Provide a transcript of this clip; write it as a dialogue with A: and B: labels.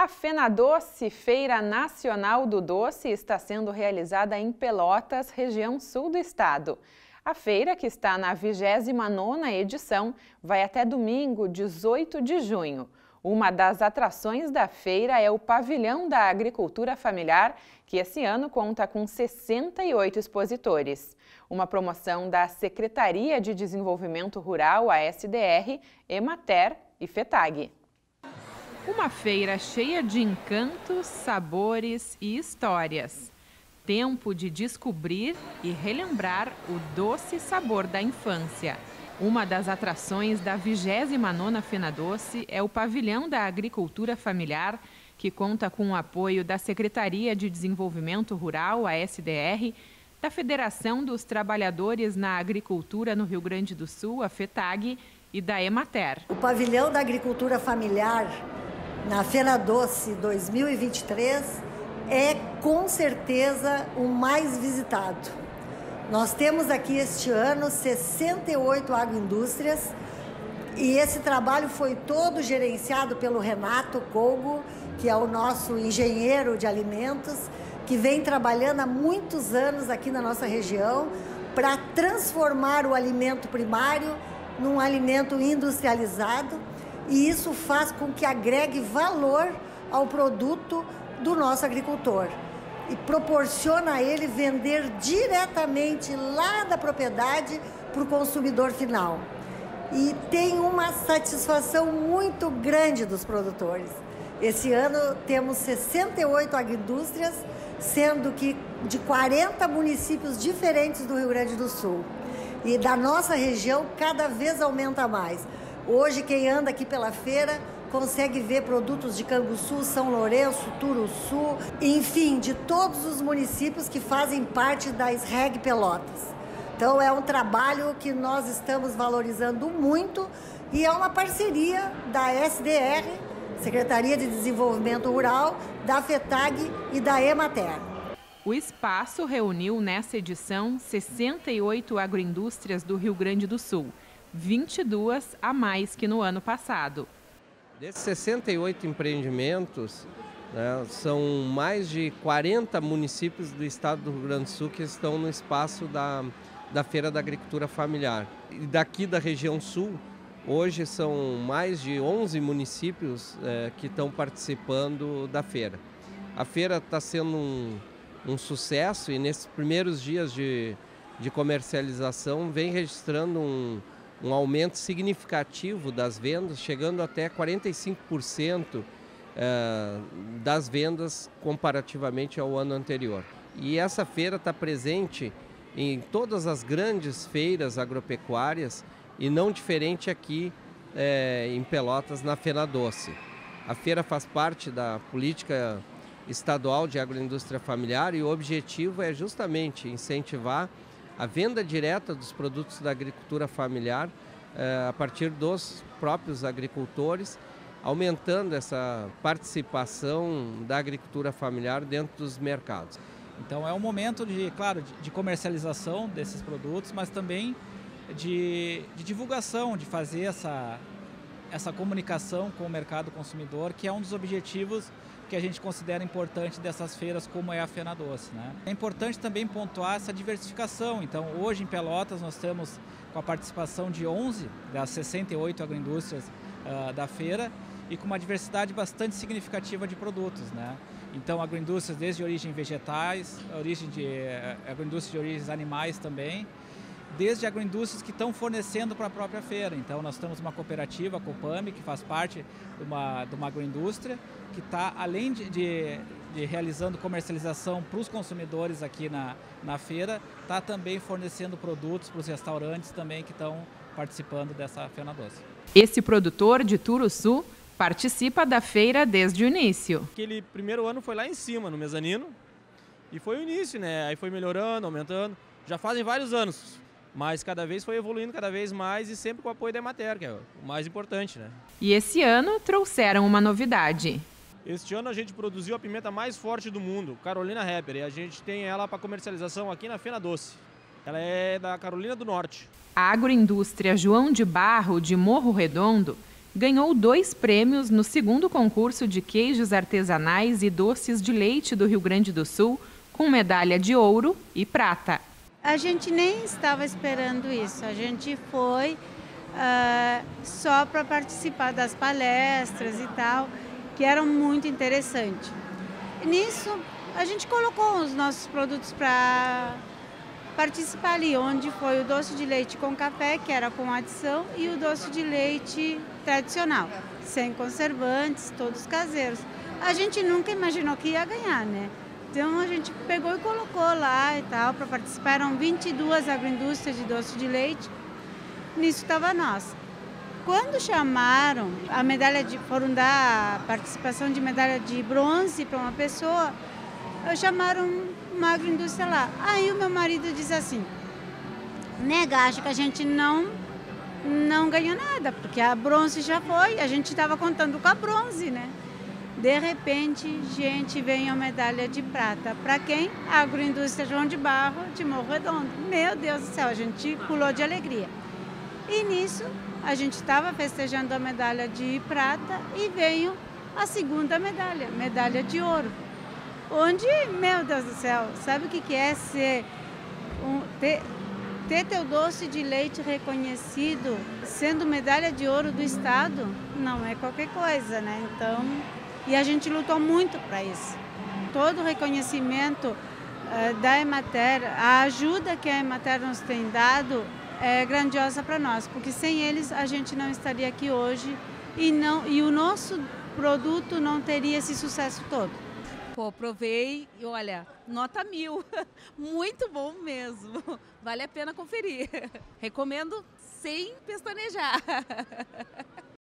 A: A Fena Doce, Feira Nacional do Doce, está sendo realizada em Pelotas, região sul do estado. A feira, que está na 29ª edição, vai até domingo, 18 de junho. Uma das atrações da feira é o Pavilhão da Agricultura Familiar, que esse ano conta com 68 expositores. Uma promoção da Secretaria de Desenvolvimento Rural, a SDR, Emater e FETAG. Uma feira cheia de encantos, sabores e histórias. Tempo de descobrir e relembrar o doce sabor da infância. Uma das atrações da 29ª Fena Doce é o Pavilhão da Agricultura Familiar, que conta com o apoio da Secretaria de Desenvolvimento Rural, a SDR, da Federação dos Trabalhadores na Agricultura no Rio Grande do Sul, a FETAG, e da Emater.
B: O Pavilhão da Agricultura Familiar na Feira Doce 2023 é com certeza o mais visitado. Nós temos aqui este ano 68 agroindústrias e esse trabalho foi todo gerenciado pelo Renato Colgo, que é o nosso engenheiro de alimentos, que vem trabalhando há muitos anos aqui na nossa região para transformar o alimento primário num alimento industrializado e isso faz com que agregue valor ao produto do nosso agricultor e proporciona a ele vender diretamente lá da propriedade para o consumidor final. E tem uma satisfação muito grande dos produtores. Esse ano temos 68 agroindústrias, sendo que de 40 municípios diferentes do Rio Grande do Sul. E da nossa região cada vez aumenta mais. Hoje, quem anda aqui pela feira consegue ver produtos de Canguçu, São Lourenço, Turuçu, enfim, de todos os municípios que fazem parte da SREG Pelotas. Então, é um trabalho que nós estamos valorizando muito e é uma parceria da SDR, Secretaria de Desenvolvimento Rural, da FETAG e da Emater.
A: O espaço reuniu nessa edição 68 agroindústrias do Rio Grande do Sul 22 a mais que no ano passado.
C: Desses 68 empreendimentos, né, são mais de 40 municípios do estado do Rio Grande do Sul que estão no espaço da, da Feira da Agricultura Familiar. E daqui da região sul, hoje são mais de 11 municípios é, que estão participando da feira. A feira está sendo um, um sucesso e nesses primeiros dias de, de comercialização vem registrando um, um aumento significativo das vendas, chegando até 45% eh, das vendas comparativamente ao ano anterior. E essa feira está presente em todas as grandes feiras agropecuárias e não diferente aqui é, em Pelotas, na Fena Doce. A feira faz parte da política estadual de agroindústria familiar e o objetivo é justamente incentivar a venda direta dos produtos da agricultura familiar eh, a partir dos próprios agricultores, aumentando essa participação da agricultura familiar dentro dos mercados.
D: Então é um momento de, claro, de comercialização desses produtos, mas também de, de divulgação, de fazer essa, essa comunicação com o mercado consumidor, que é um dos objetivos que a gente considera importante dessas feiras, como é a Fena Doce. Né? É importante também pontuar essa diversificação. Então, hoje em Pelotas, nós estamos com a participação de 11 das 68 agroindústrias uh, da feira e com uma diversidade bastante significativa de produtos. Né? Então, agroindústrias desde origem vegetais, origem de, uh, agroindústrias de origens animais também, desde agroindústrias que estão fornecendo para a própria feira. Então, nós temos uma cooperativa, a Copame, que faz parte de uma, de uma agroindústria, que está, além de, de, de, realizando comercialização para os consumidores aqui na, na feira, está também fornecendo produtos para os restaurantes também que estão participando dessa Fena Doce.
A: Esse produtor de Turuçu participa da feira desde o início.
E: Aquele primeiro ano foi lá em cima, no mezanino, e foi o início, né? Aí foi melhorando, aumentando. Já fazem vários anos mas cada vez foi evoluindo cada vez mais e sempre com o apoio da Emater, que é o mais importante, né?
A: E esse ano trouxeram uma novidade.
E: Este ano a gente produziu a pimenta mais forte do mundo, Carolina Reaper, e a gente tem ela para comercialização aqui na Fena Doce. Ela é da Carolina do Norte.
A: A agroindústria João de Barro de Morro Redondo ganhou dois prêmios no segundo concurso de queijos artesanais e doces de leite do Rio Grande do Sul, com medalha de ouro e prata.
F: A gente nem estava esperando isso, a gente foi uh, só para participar das palestras e tal, que eram muito interessantes. Nisso, a gente colocou os nossos produtos para participar ali, onde foi o doce de leite com café, que era com adição, e o doce de leite tradicional, sem conservantes, todos caseiros. A gente nunca imaginou que ia ganhar, né? Então a gente pegou e colocou lá e tal, para participar. Eram 22 agroindústrias de doce de leite, nisso estava nós. Quando chamaram a medalha de. foram dar a participação de medalha de bronze para uma pessoa, chamaram uma agroindústria lá. Aí o meu marido diz assim, nega, acho que a gente não, não ganhou nada, porque a bronze já foi, a gente estava contando com a bronze, né? De repente, gente, vem a medalha de prata. Para quem? A agroindústria João de Barro, de Morro Redondo. Meu Deus do céu, a gente pulou de alegria. E nisso, a gente estava festejando a medalha de prata e veio a segunda medalha, medalha de ouro onde, meu Deus do céu, sabe o que, que é ser um, ter, ter teu doce de leite reconhecido sendo medalha de ouro do estado? Não é qualquer coisa, né? Então, e a gente lutou muito para isso. Todo o reconhecimento uh, da Emater, a ajuda que a Emater nos tem dado é grandiosa para nós, porque sem eles a gente não estaria aqui hoje e não e o nosso produto não teria esse sucesso todo.
G: Pô, provei e olha, nota mil. Muito bom mesmo. Vale a pena conferir. Recomendo sem pestanejar.